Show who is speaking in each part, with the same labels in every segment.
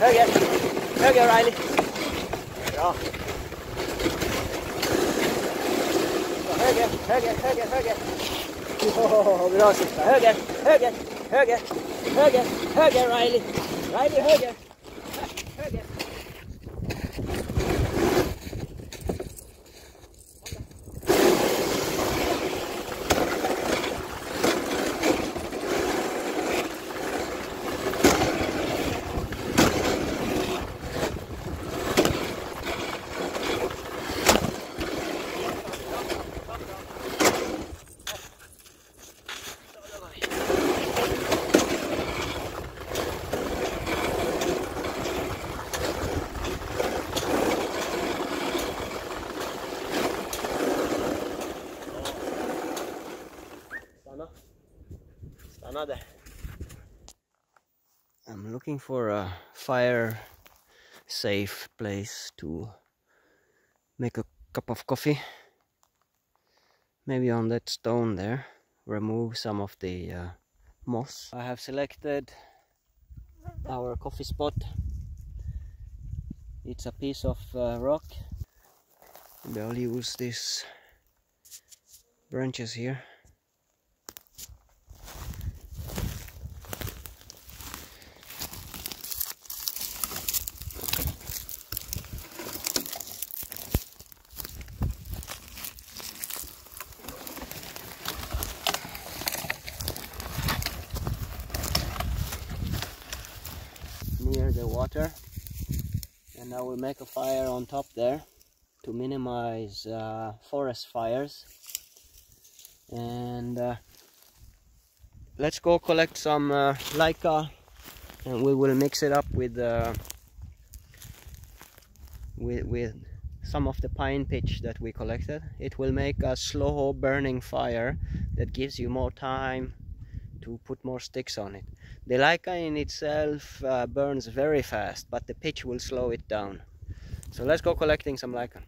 Speaker 1: Höger! Höger Riley! Bra! Höger, höger, höger, höger! Oh, bra sista! Höger, höger, höger, höger, höger Riley! Riley höger! For a fire safe place to make a cup of coffee. Maybe on that stone there. Remove some of the uh, moss. I have selected our coffee spot. It's a piece of uh, rock. And I'll use these branches here. near the water. And now we make a fire on top there to minimize uh, forest fires. And uh, let's go collect some uh, lichen and we will mix it up with uh, with, with some of the pine pitch that we collected. It will make a slow burning fire that gives you more time to put more sticks on it the lichen in itself uh, burns very fast, but the pitch will slow it down. So let's go collecting some lichen.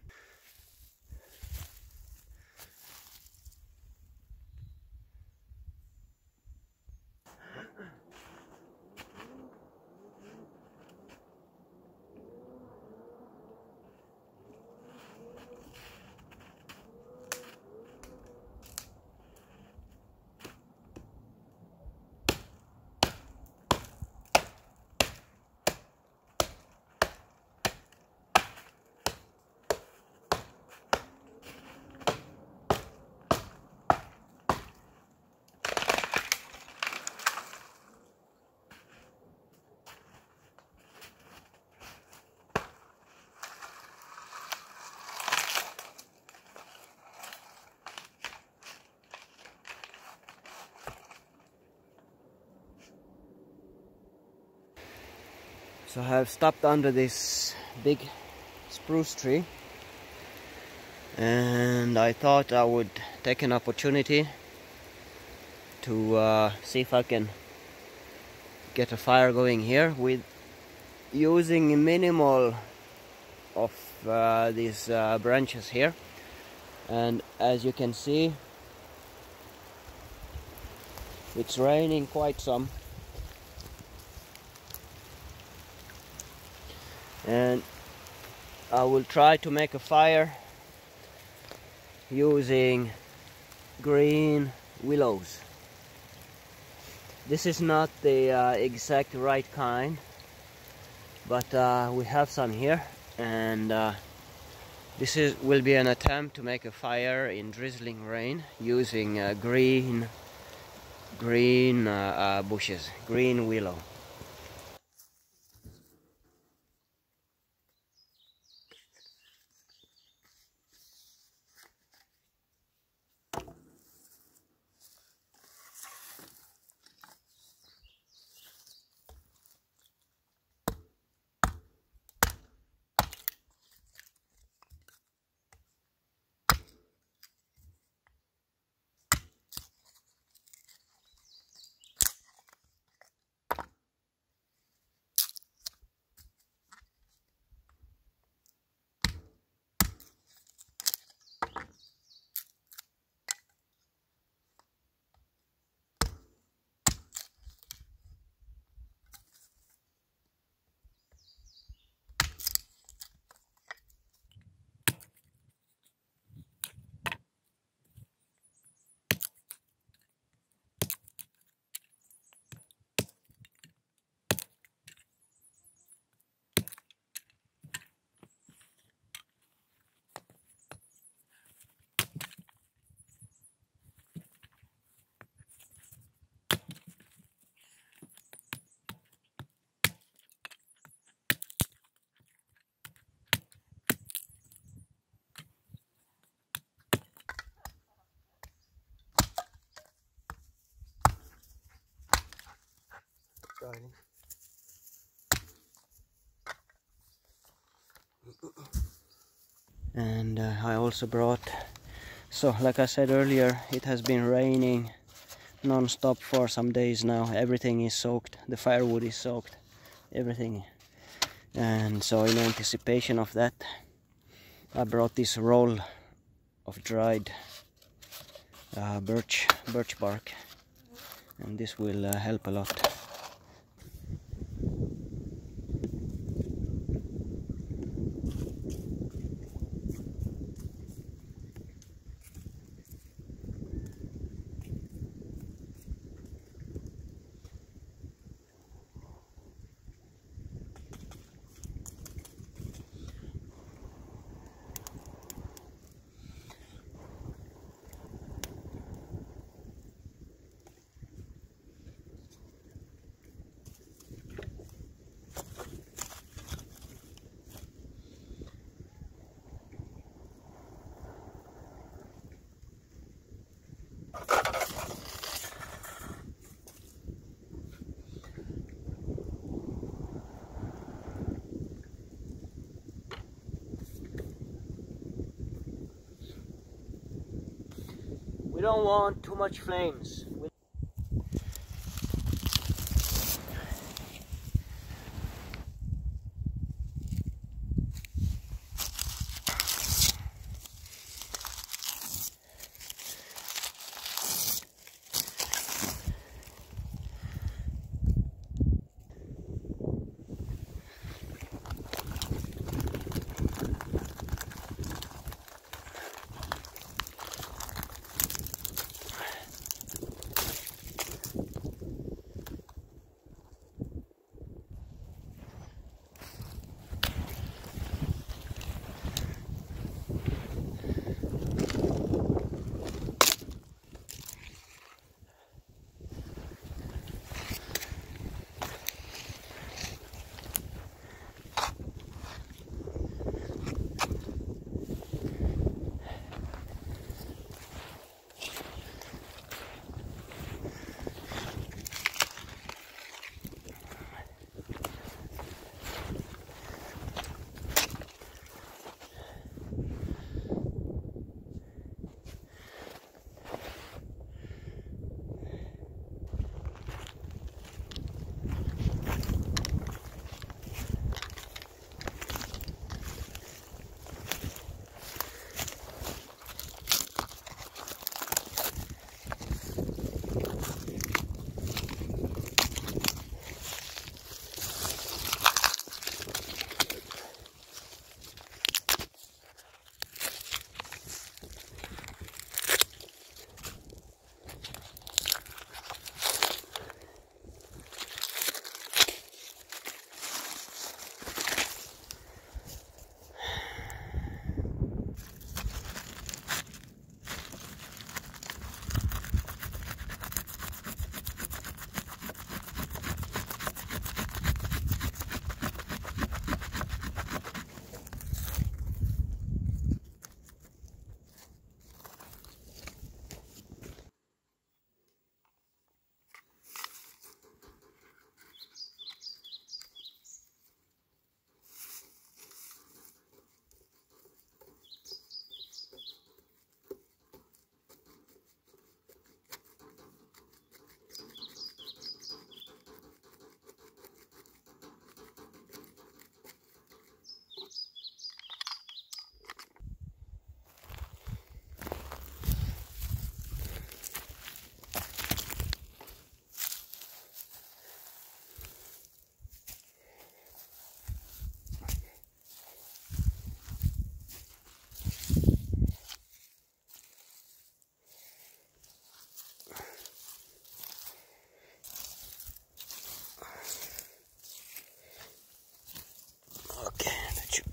Speaker 1: So I have stopped under this big spruce tree. And I thought I would take an opportunity to uh, see if I can get a fire going here with using minimal of uh, these uh, branches here. And as you can see it's raining quite some and I will try to make a fire using green willows. This is not the uh, exact right kind but uh, we have some here. And uh, this is will be an attempt to make a fire in drizzling rain using uh, green green uh, uh, bushes green willow And uh, I also brought, so like I said earlier, it has been raining non-stop for some days now. Everything is soaked, the firewood is soaked, everything. And so in anticipation of that, I brought this roll of dried uh, birch birch bark. And this will uh, help a lot don't want too much flames.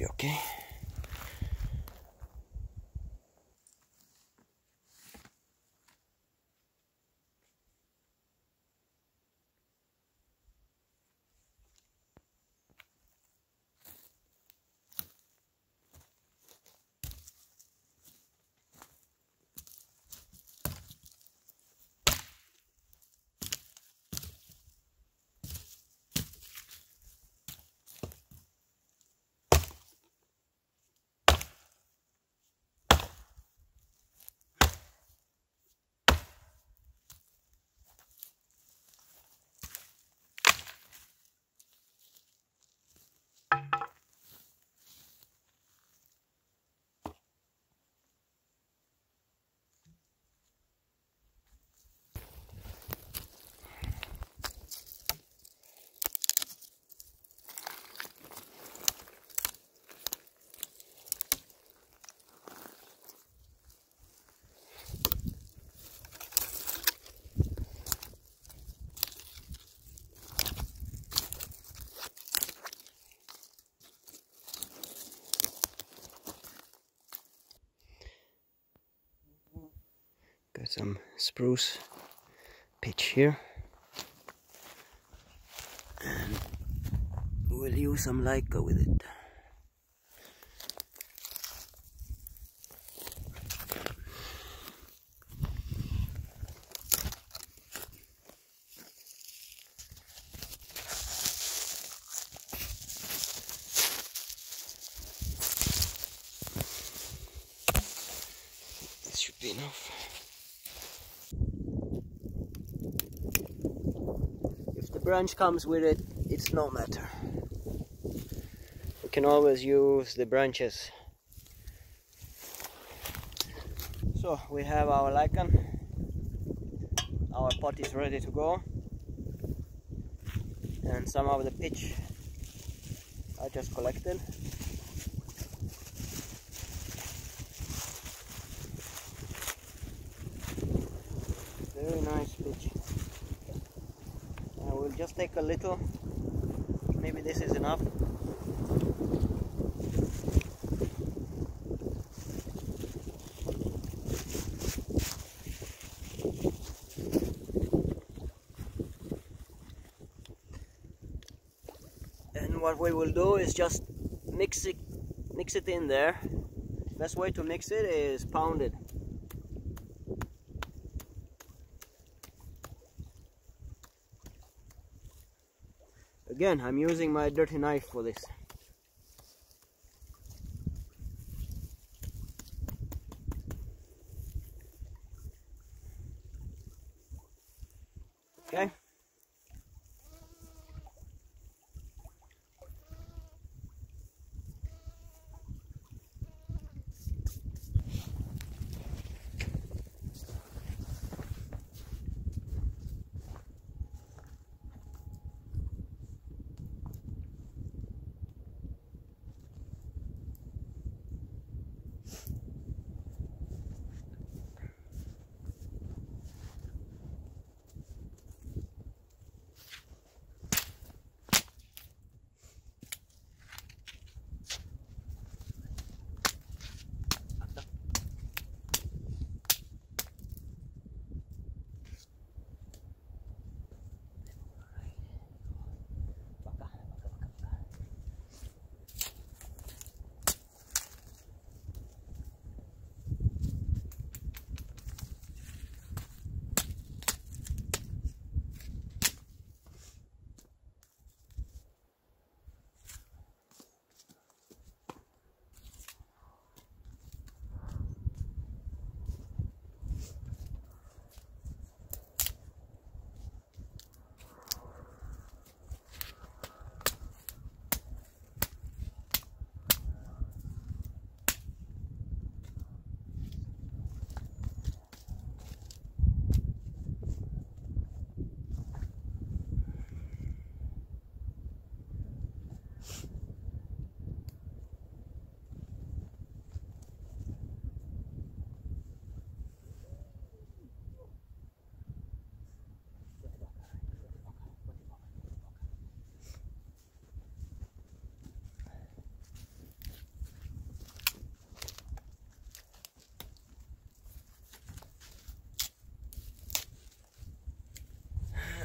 Speaker 1: Okay. Some spruce pitch here. And we'll use some lichen with it. This should be enough. If the branch comes with it, it's no matter. We can always use the branches. So we have our lichen. Our pot is ready to go. And some of the pitch I just collected. very nice pitch I will just take a little. Maybe this is enough. And what we will do is just mix it mix it in there. Best way to mix it is pound it Again, I'm using my dirty knife for this.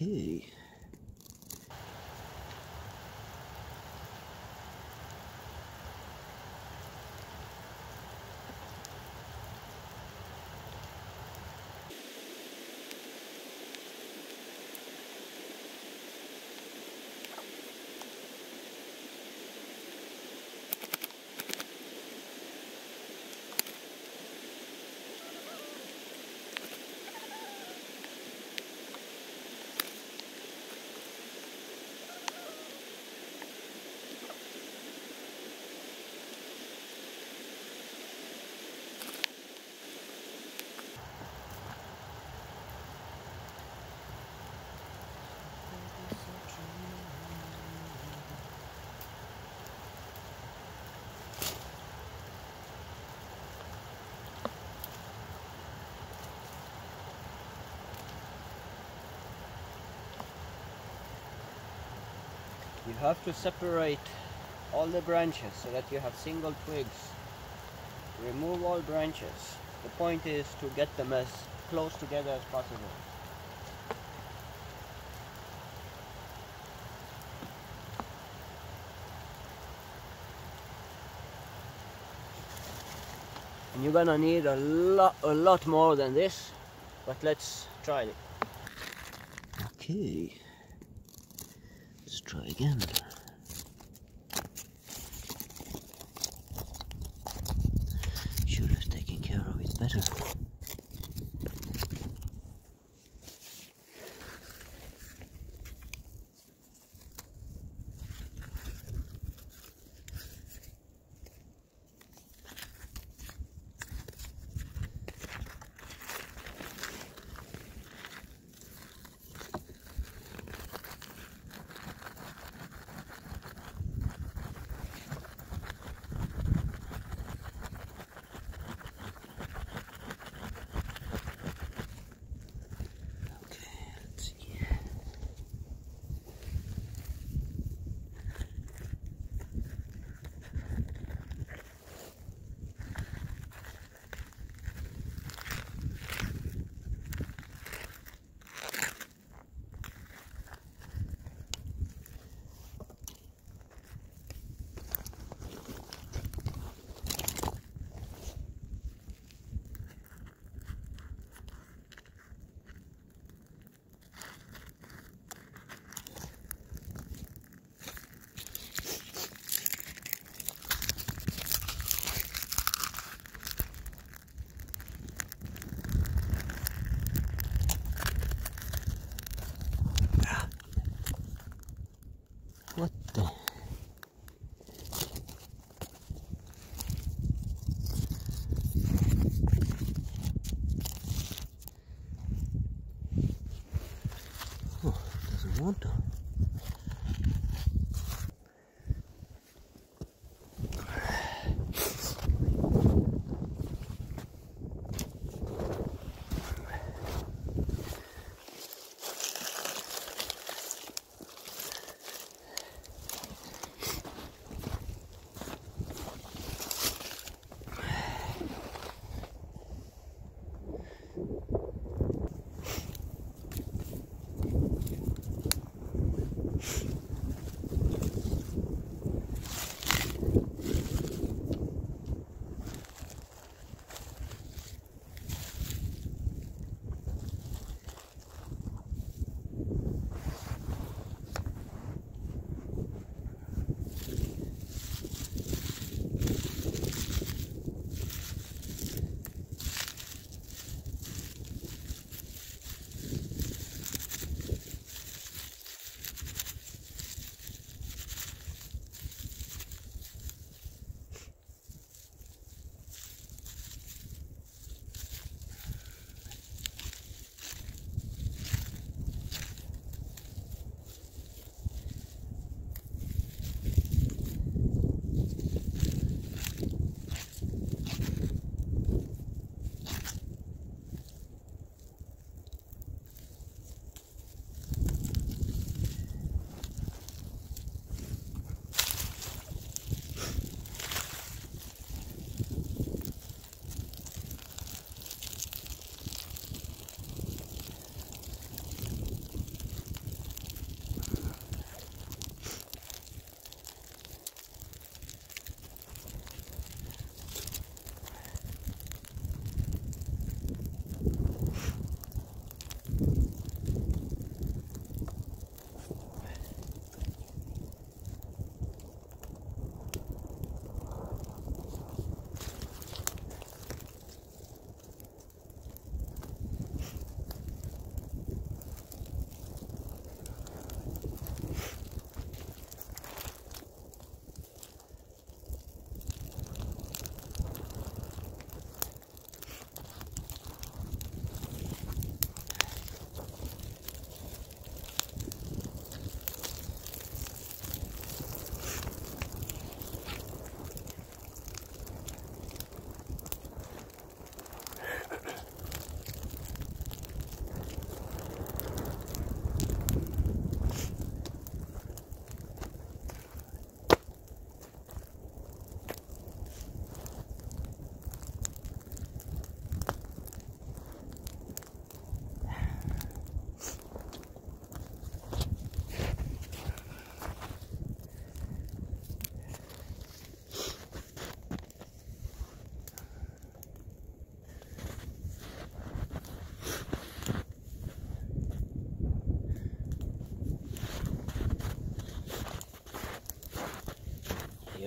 Speaker 1: Okay. You have to separate all the branches so that you have single twigs. Remove all branches. The point is to get them as close together as possible. And you're gonna need a lot, a lot more than this, but let's try it. Okay. Again.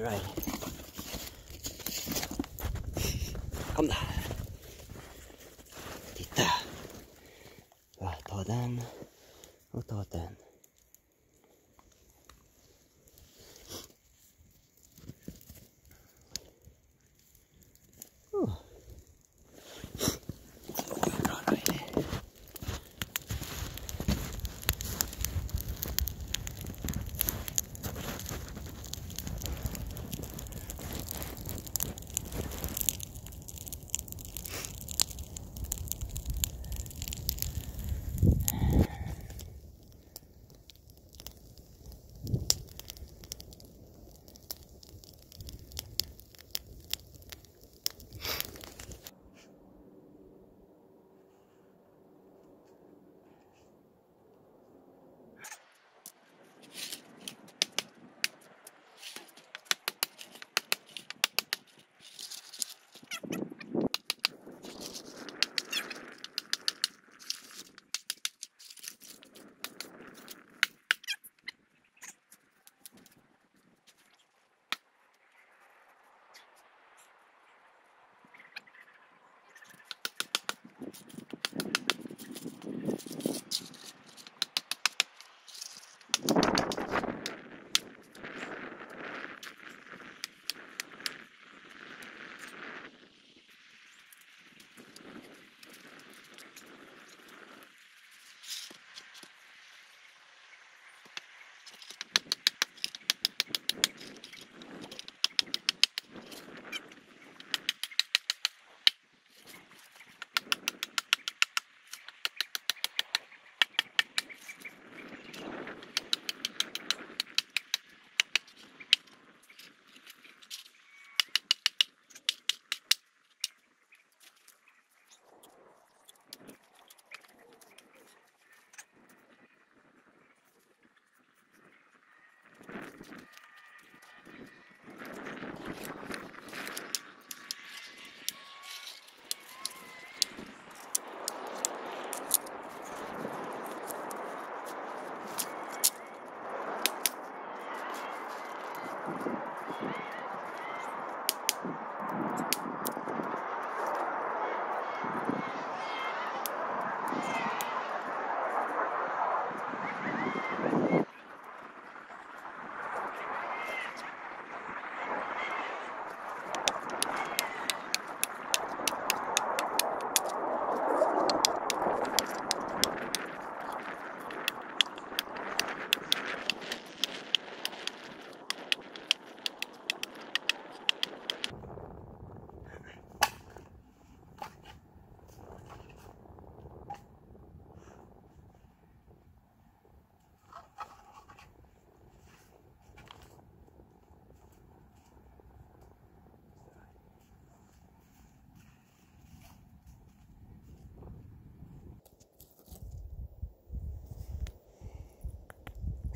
Speaker 1: Right. righty. Kom då. Titta. Ja, ta den och ta den.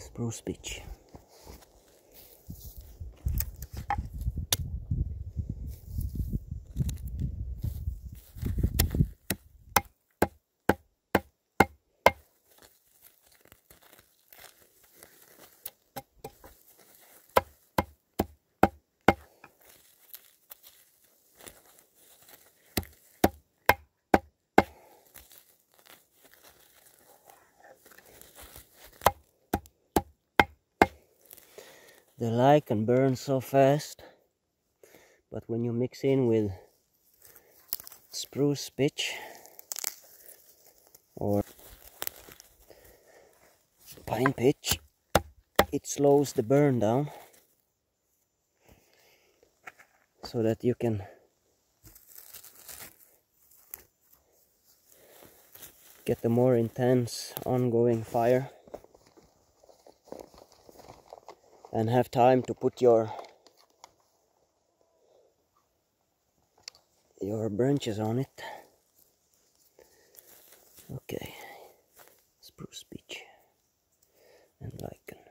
Speaker 1: Spruce pitch. The lichen burn so fast but when you mix in with spruce pitch or pine pitch it slows the burn down so that you can get a more intense ongoing fire and have time to put your your branches on it. Okay. Spruce pitch and lichen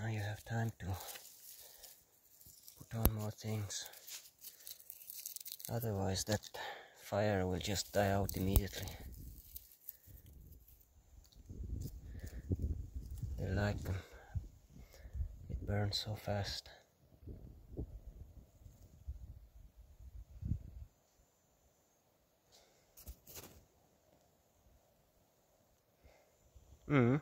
Speaker 1: now you have time to put on more things otherwise that fire will just die out immediately. They like them. It burns so fast. Mm.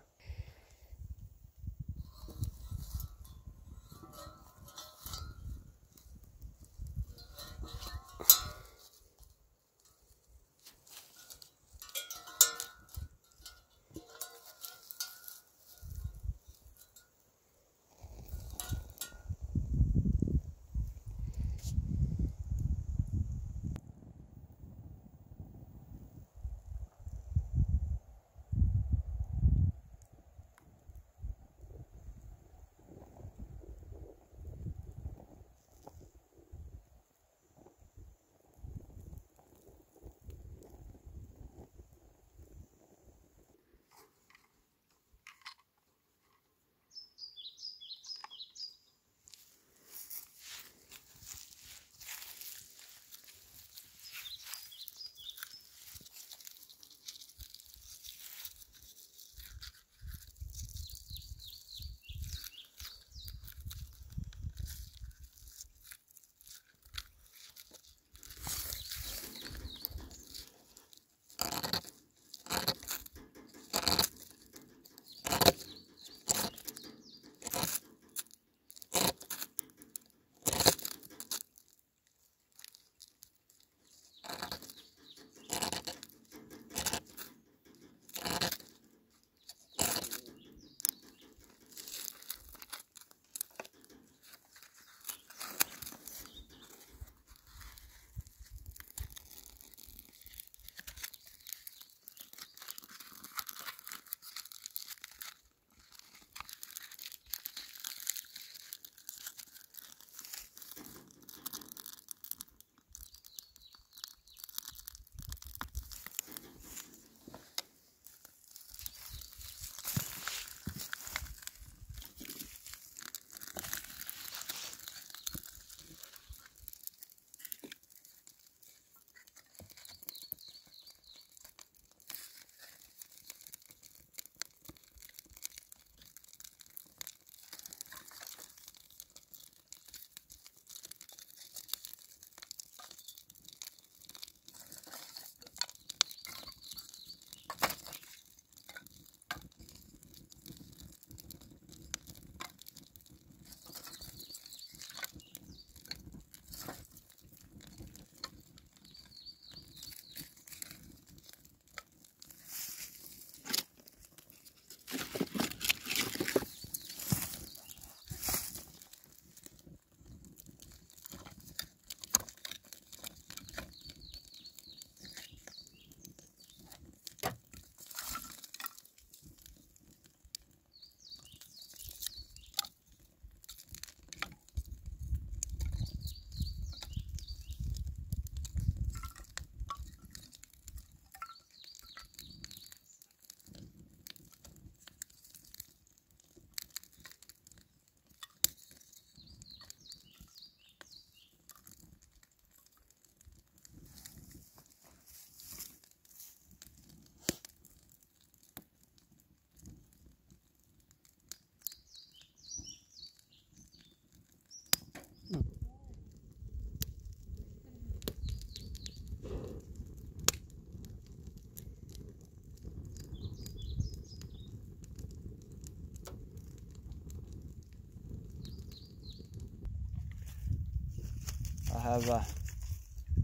Speaker 1: Have uh,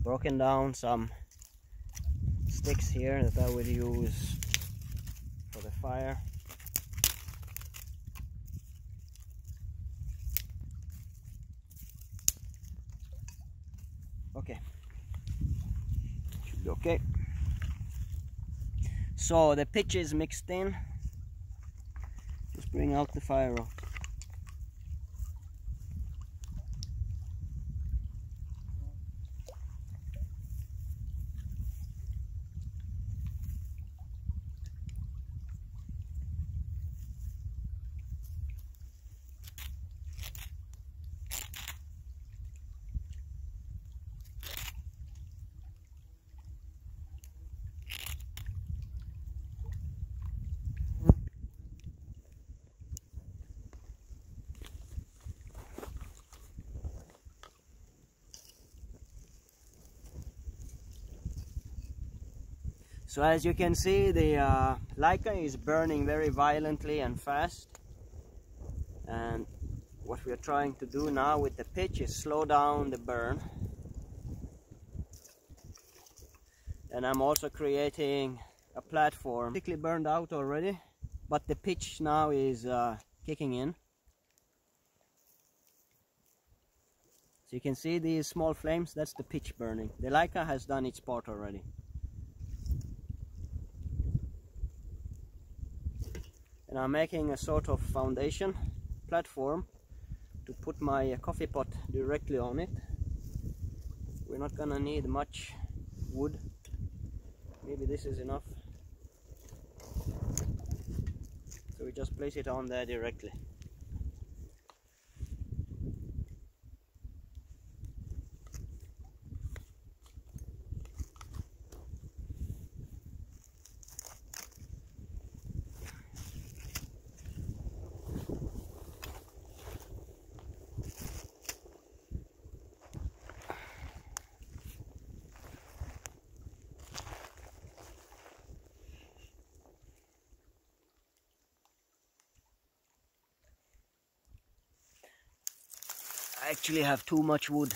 Speaker 1: broken down some sticks here that I will use for the fire. Okay, should be okay. So the pitch is mixed in. Just bring out the fire. So as you can see the uh, lichen is burning very violently and fast. And what we are trying to do now with the pitch is slow down the burn. And I'm also creating a platform. Basically burned out already but the pitch now is uh, kicking in. So you can see these small flames that's the pitch burning. The lichen has done its part already and I'm making a sort of foundation platform to put my coffee pot directly on it. We're not gonna need much wood. Maybe this is enough. So we just place it on there directly actually have too much wood,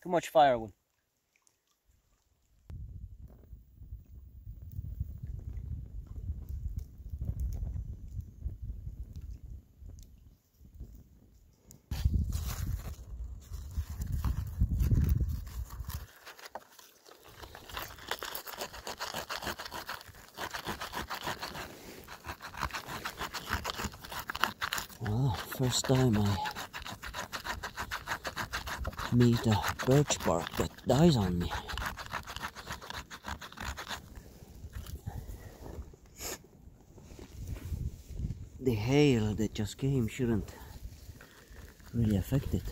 Speaker 1: too much firewood. Well, first time I meet a birch bark that dies on me. The hail that just came shouldn't really affect it.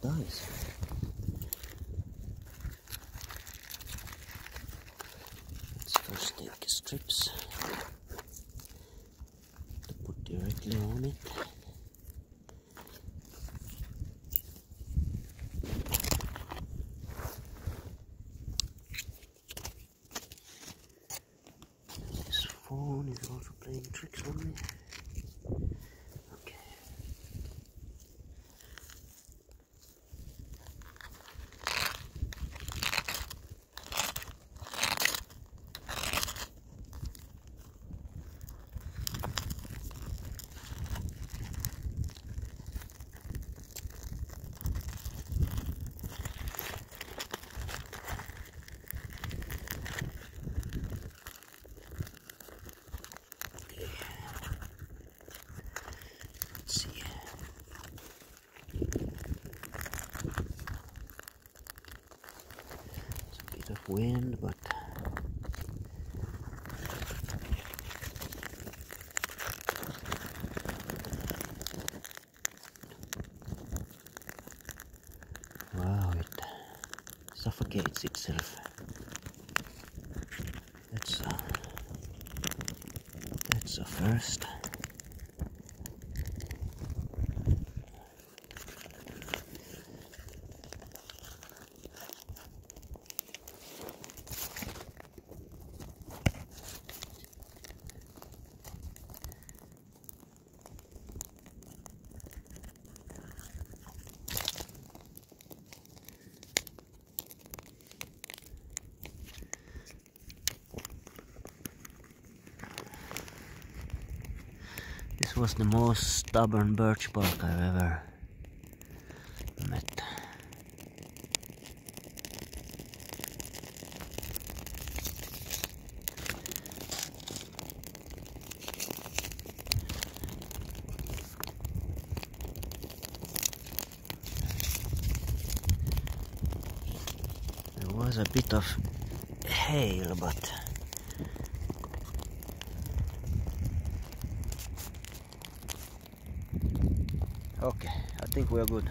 Speaker 1: dies. Let's first take strips to put directly on it. This phone is also playing tricks on me. wind, but wow, it suffocates itself. That's a, that's a first. This was the most stubborn birch bark I've ever met. There was a bit of hail, but good.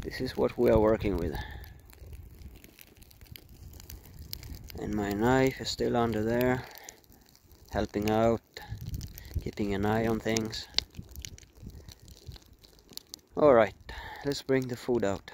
Speaker 1: This is what we are working with. And my knife is still under there, helping out, keeping an eye on things. Alright, let's bring the food out.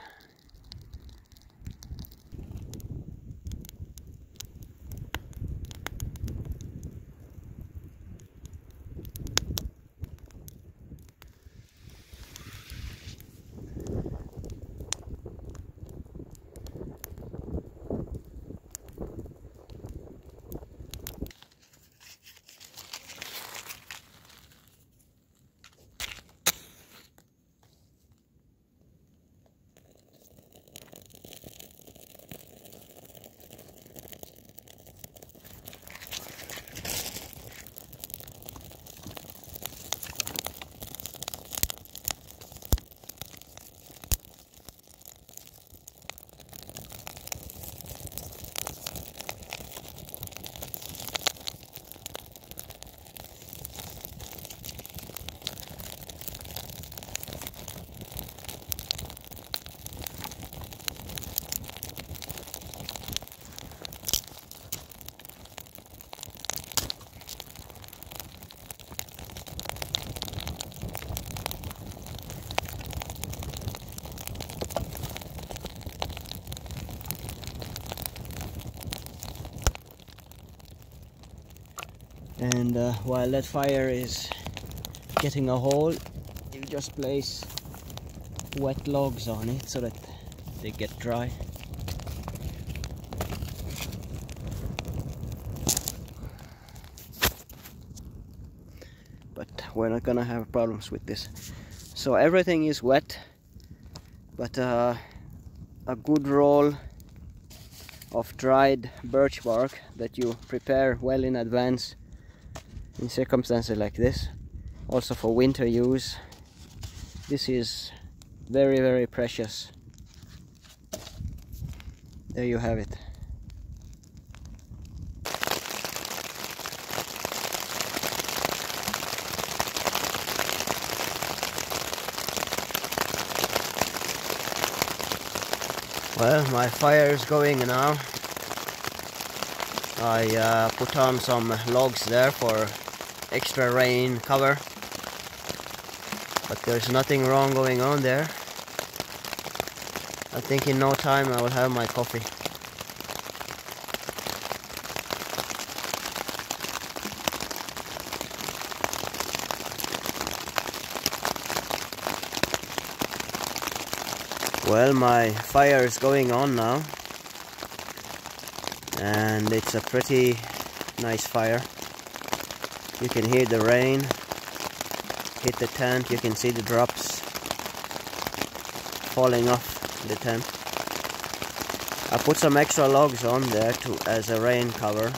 Speaker 1: And uh, while that fire is getting a hole you just place wet logs on it so that they get dry. But we're not gonna have problems with this. So everything is wet but uh, a good roll of dried birch bark that you prepare well in advance in circumstances like this. Also for winter use. This is very very precious. There you have it. Well, my fire is going now. I uh, put on some logs there for extra rain cover. But there's nothing wrong going on there. I think in no time I will have my coffee. Well, my fire is going on now. And it's a pretty nice fire you can hear the rain. Hit the tent you can see the drops falling off the tent I put some extra logs on there to as a rain cover.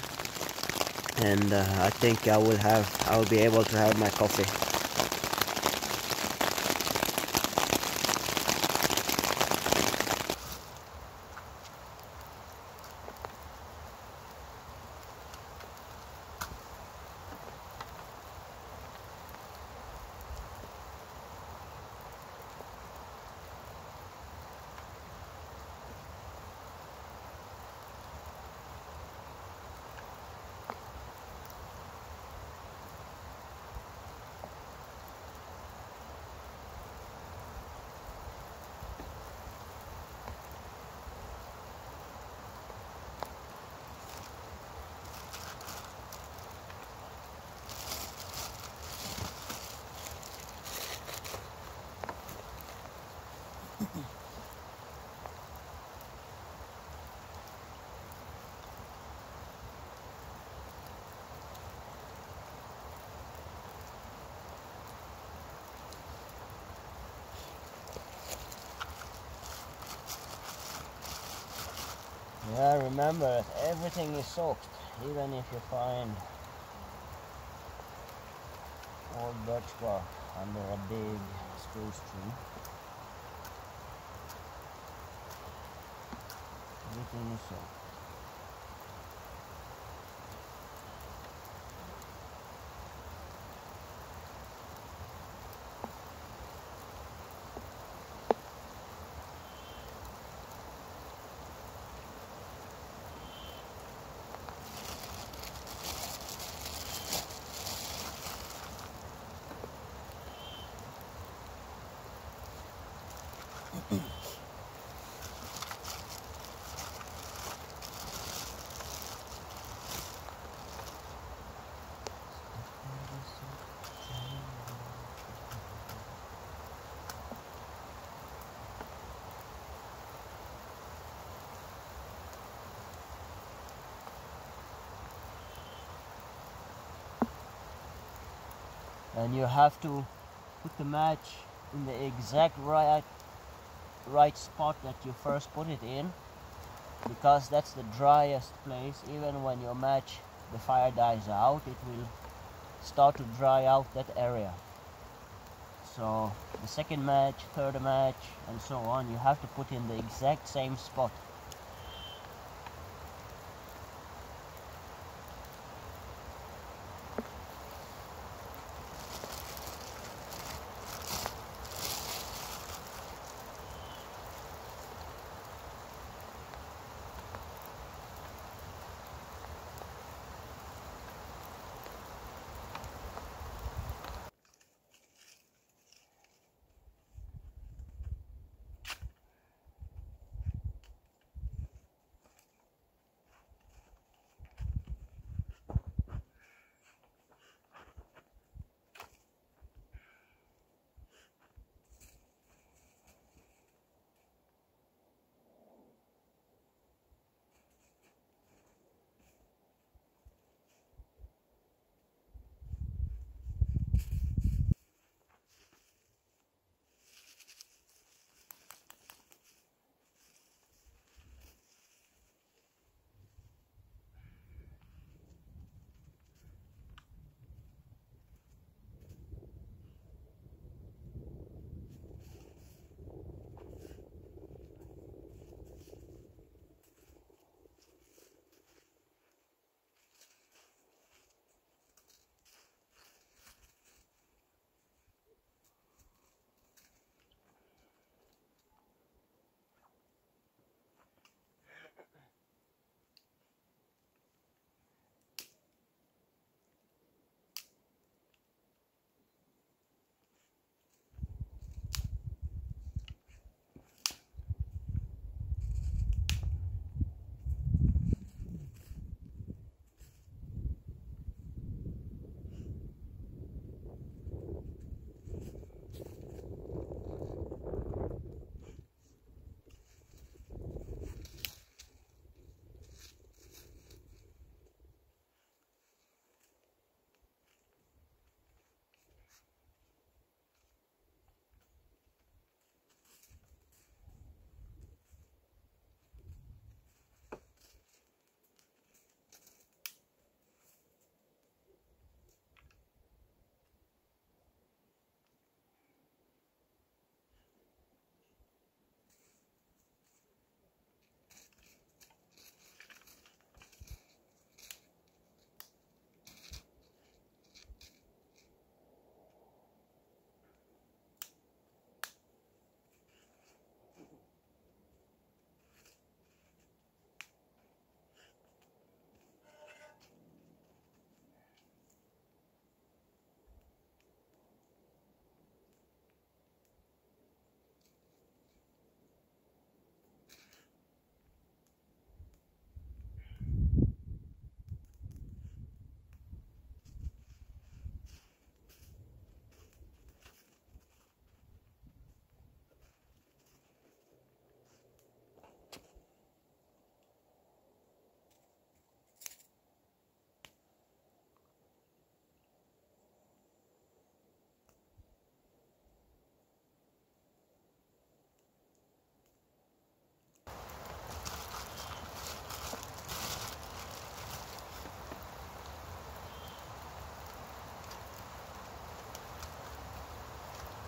Speaker 1: And uh, I think I will have I will be able to have my coffee Yeah, remember, everything is soaked, even if you find old birch bark under a big spruce tree. Everything is soaked. And you have to put the match in the exact right right spot that you first put it in because that's the driest place. Even when your match the fire dies out it will start to dry out that area. So the second match third match and so on you have to put in the exact same spot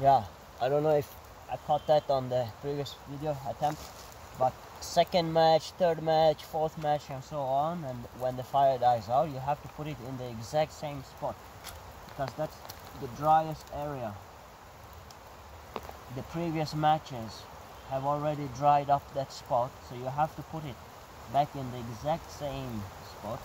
Speaker 1: yeah I don't know if I caught that on the previous video attempt but second match third match fourth match and so on and when the fire dies out you have to put it in the exact same spot because that's the driest area. The previous matches have already dried up that spot so you have to put it back in the exact same spot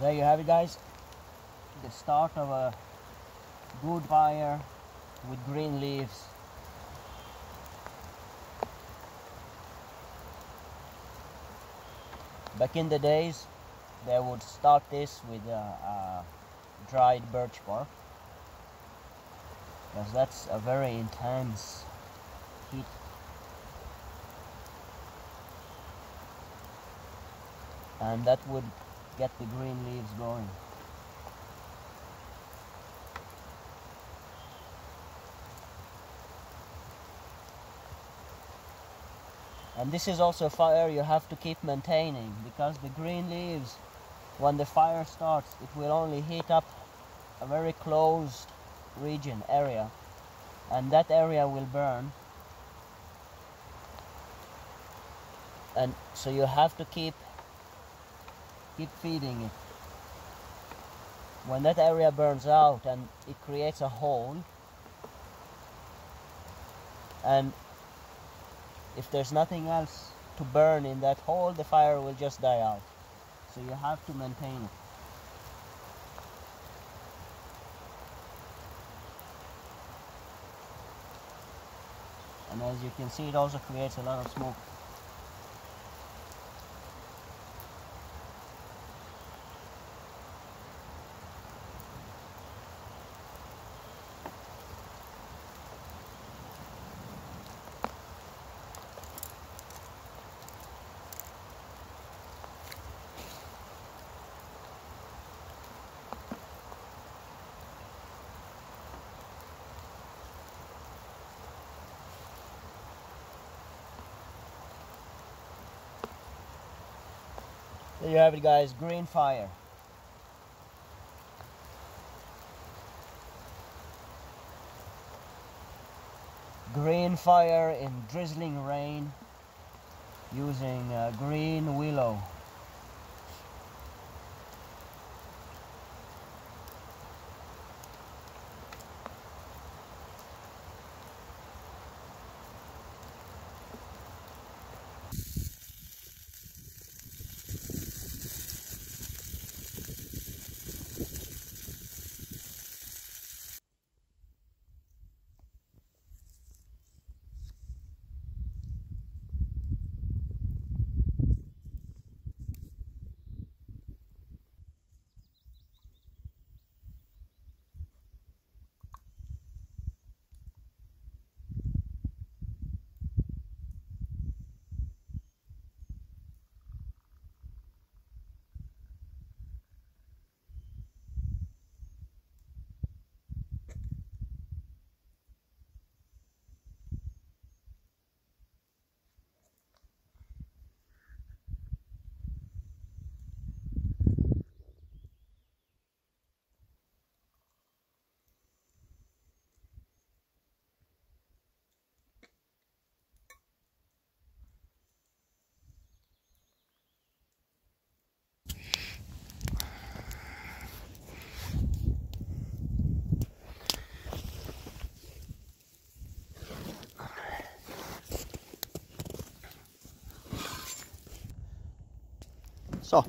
Speaker 1: there you have it guys. The start of a good fire with green leaves. Back in the days they would start this with dried birch bark because that's a very intense heat and that would get the green leaves going. And this is also a fire you have to keep maintaining because the green leaves, when the fire starts, it will only heat up a very closed region, area, and that area will burn. And so you have to keep keep feeding it. When that area burns out and it creates a hole, and if there's nothing else to burn in that hole, the fire will just die out. So you have to maintain it. And as you can see, it also creates a lot of smoke. There you have it guys, green fire. Green fire in drizzling rain using uh, green willow. So,